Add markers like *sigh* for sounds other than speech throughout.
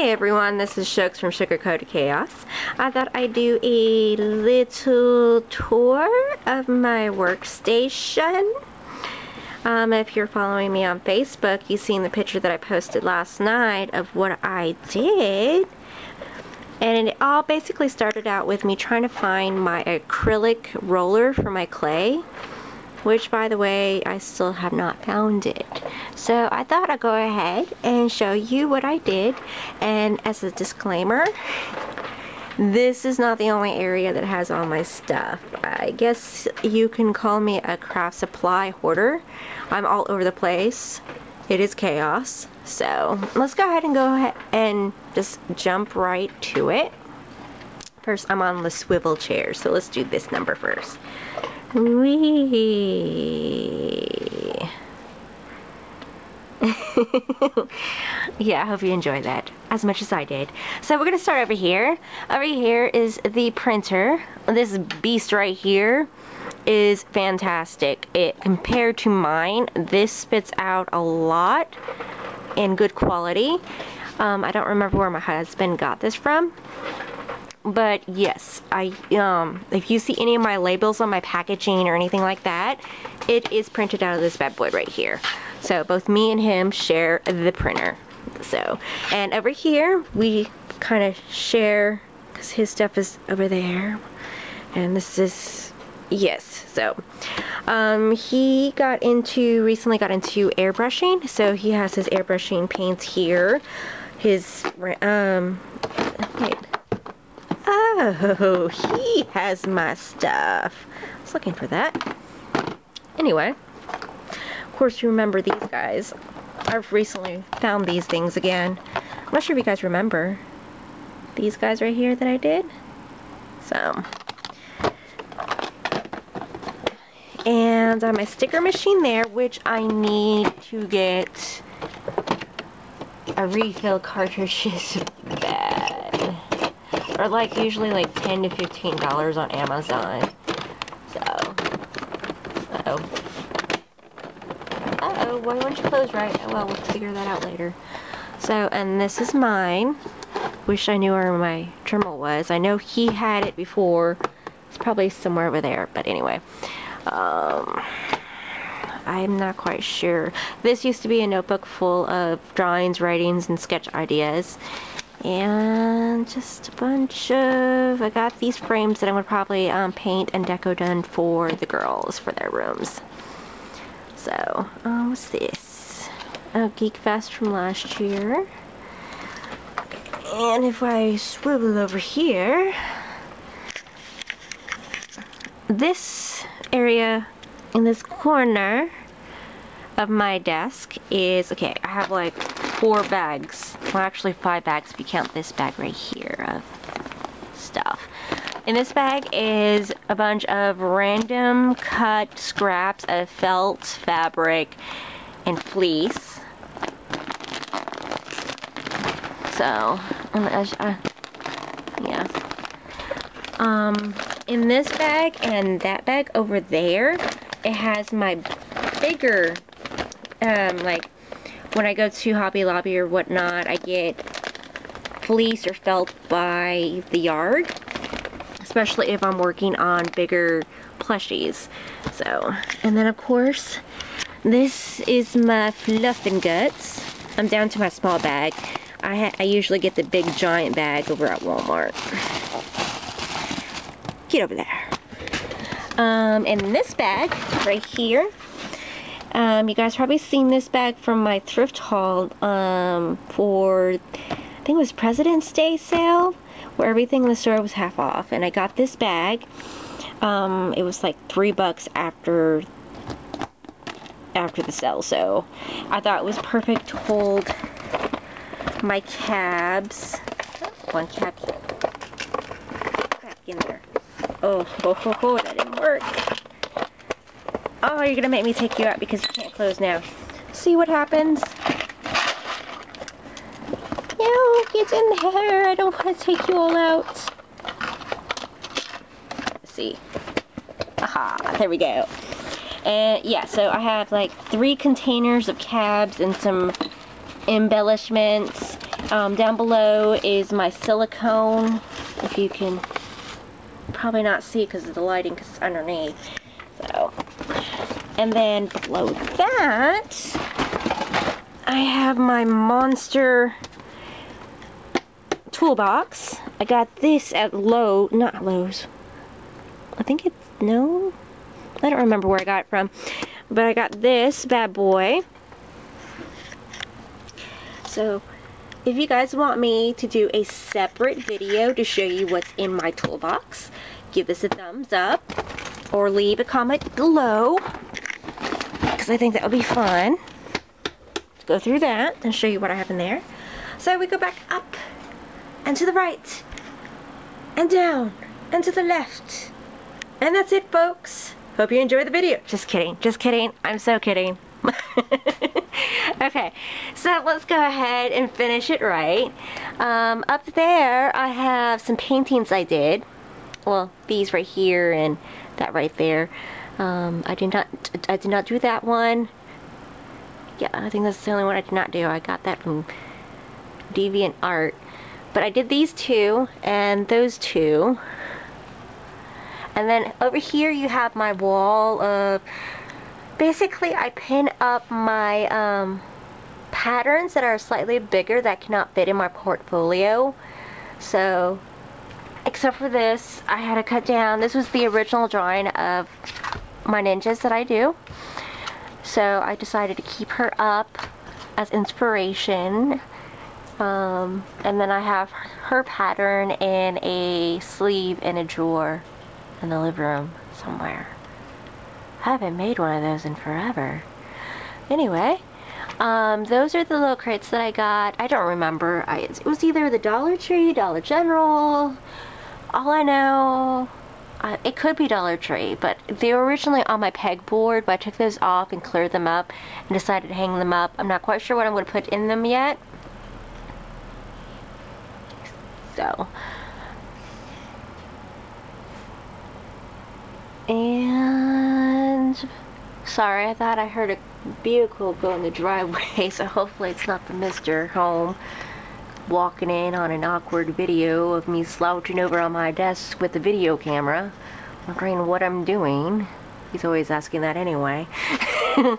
Hey everyone, this is Shooks from Sugar Coated Chaos. I thought I'd do a little tour of my workstation. Um, if you're following me on Facebook, you've seen the picture that I posted last night of what I did. And it all basically started out with me trying to find my acrylic roller for my clay which by the way I still have not found it. So I thought I'd go ahead and show you what I did. And as a disclaimer this is not the only area that has all my stuff. I guess you can call me a craft supply hoarder. I'm all over the place. It is chaos. So let's go ahead and go ahead and just jump right to it. First I'm on the swivel chair so let's do this number first Wee. *laughs* yeah, I hope you enjoyed that as much as I did. So we're going to start over here. Over here is the printer. This beast right here is fantastic. It Compared to mine, this spits out a lot in good quality. Um, I don't remember where my husband got this from but yes I um if you see any of my labels on my packaging or anything like that it is printed out of this bad boy right here. So both me and him share the printer. So and over here we kind of share because his stuff is over there. And this is yes so um, he got into recently got into airbrushing. So he has his airbrushing paints here. His um Oh, he has my stuff. I was looking for that. Anyway, of course you remember these guys. I've recently found these things again. I'm not sure if you guys remember these guys right here that I did. So, and on my sticker machine there, which I need to get a refill cartridges *laughs* are like usually like 10 to 15 dollars on Amazon. So, uh oh. Uh oh, why weren't you closed right? Oh, well, we'll figure that out later. So, and this is mine. Wish I knew where my Dremel was. I know he had it before. It's probably somewhere over there, but anyway. Um, I'm not quite sure. This used to be a notebook full of drawings, writings, and sketch ideas and just a bunch of I got these frames that I'm gonna probably um, paint and Decoden for the girls for their rooms. So um, what's this? Oh Geek Fest from last year. And if I swivel over here this area in this corner of my desk is okay I have like four bags well actually five bags if you count this bag right here of stuff. In this bag is a bunch of random cut scraps of felt fabric and fleece. So uh, yeah. Um in this bag and that bag over there it has my bigger um like when I go to Hobby Lobby or whatnot, I get fleece or felt by the yard, especially if I'm working on bigger plushies. So, and then of course, this is my fluff and guts. I'm down to my small bag. I, I usually get the big giant bag over at Walmart. Get over there. Um, and this bag right here um, you guys probably seen this bag from my thrift haul um, for, I think it was President's Day sale, where everything in the store was half off. And I got this bag. Um, it was like three bucks after after the sale, so I thought it was perfect to hold my cabs. One cab in there. Oh, *laughs* ho, ho, ho, that didn't work. Oh, you're gonna make me take you out because you can't close now. See what happens? No, get in there. I don't want to take you all out. Let's see. Aha, there we go. And yeah, so I have like three containers of cabs and some embellishments Um, down below is my silicone, if you can probably not see because of the lighting because it's underneath. And then below that, I have my Monster toolbox. I got this at Low, not Lowe's. I think it's, no? I don't remember where I got it from. But I got this bad boy. So, if you guys want me to do a separate video to show you what's in my toolbox, give this a thumbs up or leave a comment below I think that would be fun. To go through that and show you what I have in there. So we go back up and to the right and down and to the left. And that's it folks. Hope you enjoyed the video. Just kidding, just kidding. I'm so kidding. *laughs* okay, so let's go ahead and finish it right. Um, up there, I have some paintings I did. Well, these right here and that right there. Um, I did not, I did not do that one. Yeah, I think that's the only one I did not do. I got that from Deviant Art. But I did these two and those two. And then over here you have my wall of basically I pin up my um, patterns that are slightly bigger that cannot fit in my portfolio. So, except for this, I had to cut down. This was the original drawing of my ninjas that I do. So I decided to keep her up as inspiration. Um, and then I have her pattern in a sleeve in a drawer in the living room somewhere. I haven't made one of those in forever. Anyway, um, those are the little crates that I got. I don't remember. I, it was either the Dollar Tree, Dollar General. All I know, uh, it could be Dollar Tree, but they were originally on my pegboard, but I took those off and cleared them up and decided to hang them up. I'm not quite sure what I'm going to put in them yet. So, And sorry, I thought I heard a vehicle go in the driveway, *laughs* so hopefully it's not the Mr. Home walking in on an awkward video of me slouching over on my desk with the video camera, wondering what I'm doing. He's always asking that anyway. *laughs*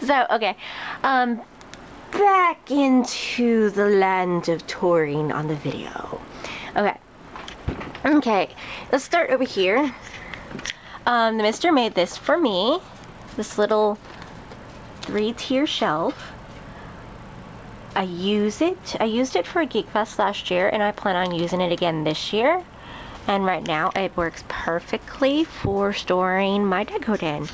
so, okay. Um, back into the land of touring on the video. Okay. Okay, let's start over here. Um, the mister made this for me. This little three-tier shelf. I use it. I used it for a Geek Fest last year and I plan on using it again this year. And right now it works perfectly for storing my Decoden.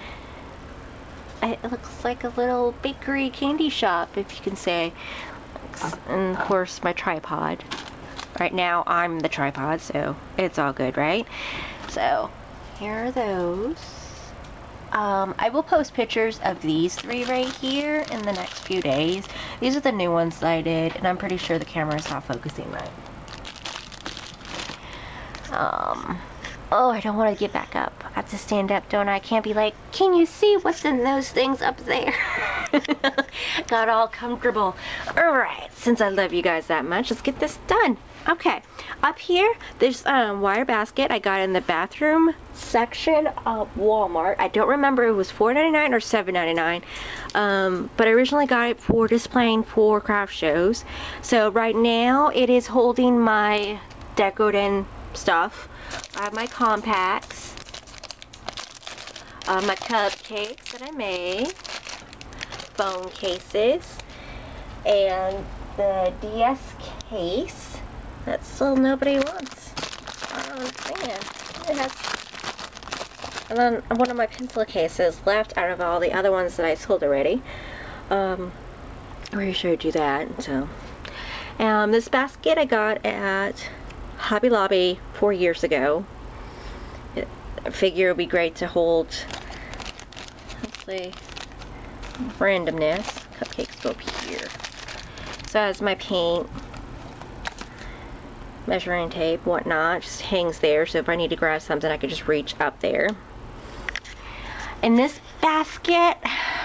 It looks like a little bakery candy shop, if you can say. And of course my tripod. Right now I'm the tripod, so it's all good, right? So here are those. Um, I will post pictures of these three right here in the next few days. These are the new ones that I did, and I'm pretty sure the camera is not focusing right. Um, oh, I don't want to get back up. I have to stand up, don't I? I can't be like, can you see what's in those things up there? *laughs* *laughs* Got all comfortable. Alright, since I love you guys that much, let's get this done. Okay, up here, a um, wire basket I got in the bathroom section of Walmart. I don't remember it was $4.99 or $7.99, um, but I originally got it for displaying for craft shows. So right now, it is holding my Decoden stuff. I have my compacts, uh, my cupcakes that I made, phone cases, and the DS case that still nobody wants. I don't understand. It has and then one of my pencil cases left out of all the other ones that I sold already. Um, I already showed you that. So, um, this basket I got at Hobby Lobby four years ago. It, I figure it would be great to hold, hopefully, randomness. Cupcakes go up here. So as my paint measuring tape, whatnot, just hangs there. So if I need to grab something, I could just reach up there. In this basket,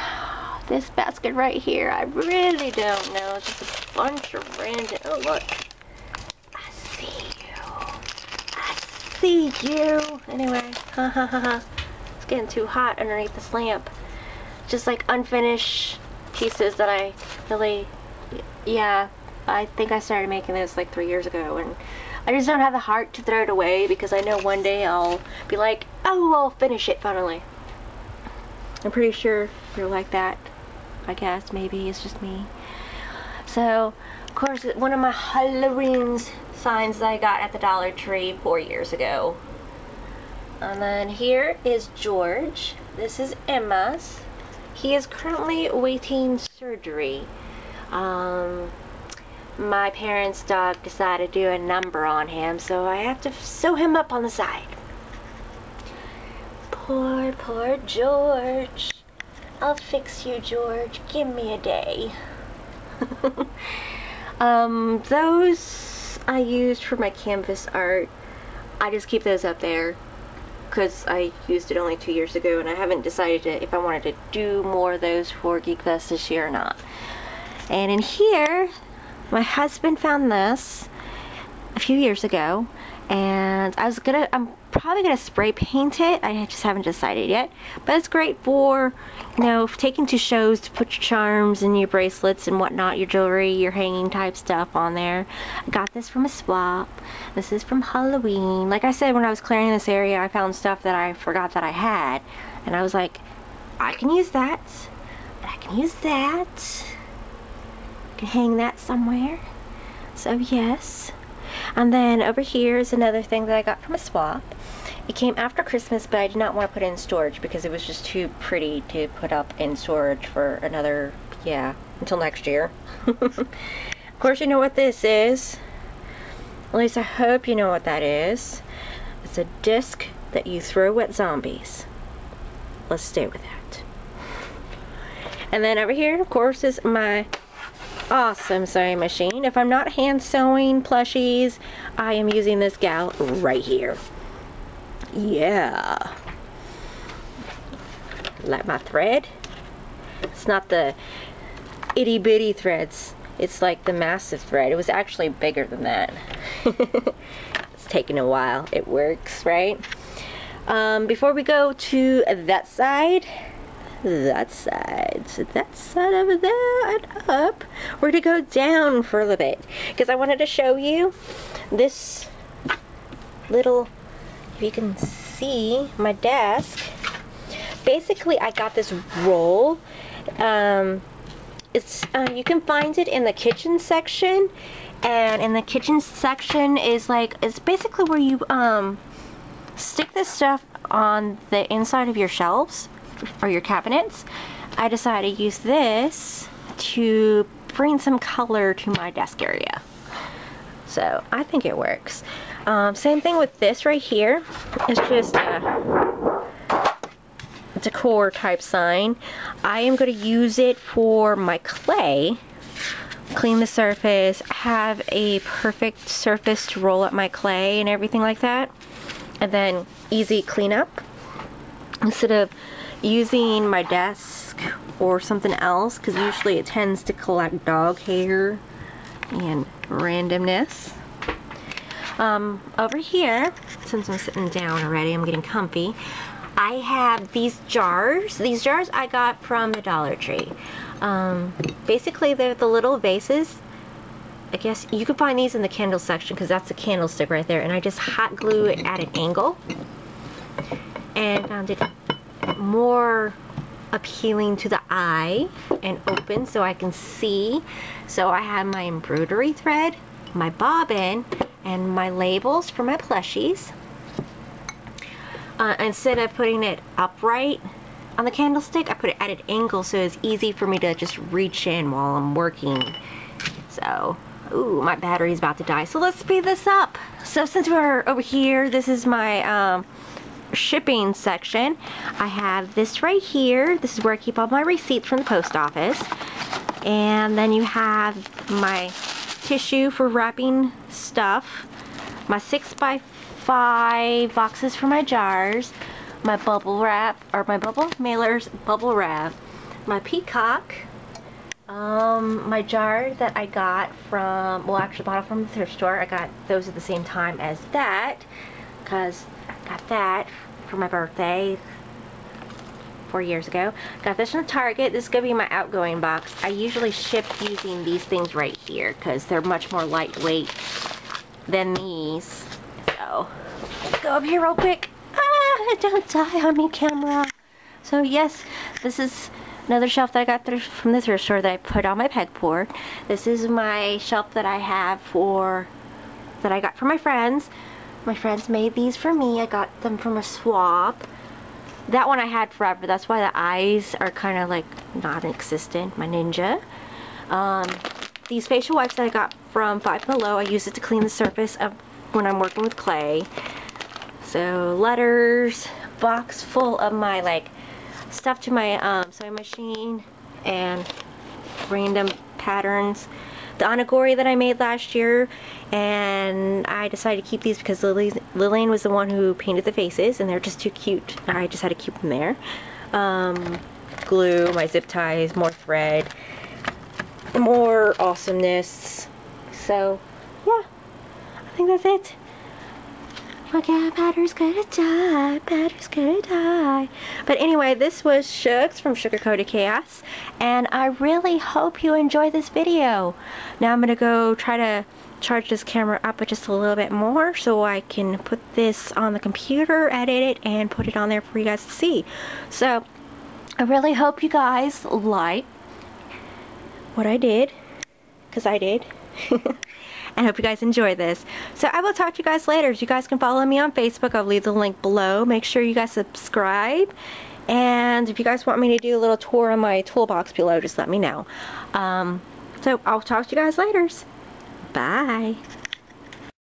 *sighs* this basket right here. I really don't know. It's Just a bunch of random. Oh, look. I see you. I see you. Anyway, ha ha ha ha. It's getting too hot underneath this lamp. Just like unfinished pieces that I really, yeah, I think I started making this like three years ago and I just don't have the heart to throw it away because I know one day I'll be like, oh, I'll finish it finally. I'm pretty sure you're like that. I guess maybe it's just me. So, of course, one of my Halloween signs that I got at the Dollar Tree four years ago. And then here is George. This is Emma's. He is currently waiting surgery. Um, my parents' dog decided to do a number on him, so I have to sew him up on the side. Poor, poor George. I'll fix you, George. Give me a day. *laughs* um, those I used for my canvas art. I just keep those up there because I used it only two years ago and I haven't decided if I wanted to do more of those for Geek Fest this year or not. And in here, my husband found this a few years ago and I was gonna I'm probably gonna spray paint it. I just haven't decided yet. But it's great for you know taking to shows to put your charms and your bracelets and whatnot your jewelry your hanging type stuff on there. I got this from a swap. This is from Halloween. Like I said when I was clearing this area I found stuff that I forgot that I had. And I was like I can use that. I can use that. I can hang that somewhere. So yes. And then over here is another thing that I got from a swap. It came after Christmas, but I did not want to put it in storage because it was just too pretty to put up in storage for another, yeah, until next year. *laughs* of course, you know what this is. At least I hope you know what that is. It's a disc that you throw at zombies. Let's stay with that. And then over here, of course, is my awesome sewing machine. If I'm not hand sewing plushies, I am using this gal right here. Yeah. Like my thread. It's not the itty bitty threads. It's like the massive thread. It was actually bigger than that. *laughs* it's taken a while. It works, right? Um, before we go to that side, that side. So that side over there and up. We're gonna go down for a little bit because I wanted to show you this little, if you can see my desk. Basically, I got this roll. Um, it's uh, you can find it in the kitchen section, and in the kitchen section is like it's basically where you um stick this stuff on the inside of your shelves or your cabinets, I decided to use this to bring some color to my desk area. So I think it works. Um, same thing with this right here. It's just a decor type sign. I am going to use it for my clay. Clean the surface, have a perfect surface to roll up my clay and everything like that. And then easy cleanup. Instead of using my desk or something else because usually it tends to collect dog hair and randomness. Um, over here, since I'm sitting down already, I'm getting comfy, I have these jars. These jars I got from the Dollar Tree. Um, basically, they're the little vases. I guess you could find these in the candle section because that's a candlestick right there. And I just hot glue it at an angle. And found it more appealing to the eye and open so I can see. So I have my embroidery thread, my bobbin, and my labels for my plushies. Uh, instead of putting it upright on the candlestick, I put it at an angle so it's easy for me to just reach in while I'm working. So, ooh, my battery's about to die. So let's speed this up. So since we're over here, this is my um, shipping section, I have this right here. This is where I keep all my receipts from the post office. And then you have my tissue for wrapping stuff, my 6x5 boxes for my jars, my bubble wrap, or my bubble mailers, bubble wrap, my peacock, um, my jar that I got from, well actually bought it from the thrift store. I got those at the same time as that because I got that for my birthday four years ago. Got this from Target. This is going to be my outgoing box. I usually ship using these things right here because they're much more lightweight than these. So, go up here real quick. Ah, *laughs* don't die on me, camera. So yes, this is another shelf that I got from the thrift store that I put on my pegboard. This is my shelf that I have for, that I got from my friends. My friends made these for me. I got them from a swap. That one I had forever. That's why the eyes are kind of like non-existent. My Ninja. Um, these facial wipes that I got from Five Below, I use it to clean the surface of when I'm working with clay. So letters, box full of my like stuff to my um, sewing machine and random patterns. The Onigiri that I made last year and I decided to keep these because Lily, Lillian was the one who painted the faces and they're just too cute. I just had to keep them there. Um, glue, my zip ties, more thread, more awesomeness. So, yeah, I think that's it. Okay, Patter's gonna die, Patter's gonna die. But anyway, this was Sugs from Sugar Coated Chaos, and I really hope you enjoy this video. Now I'm gonna go try to charge this camera up just a little bit more so I can put this on the computer, edit it, and put it on there for you guys to see. So, I really hope you guys like what I did, because I did. *laughs* and hope you guys enjoy this. So I will talk to you guys later. You guys can follow me on Facebook. I'll leave the link below. Make sure you guys subscribe. And if you guys want me to do a little tour on my toolbox below, just let me know. Um, so I'll talk to you guys later. Bye.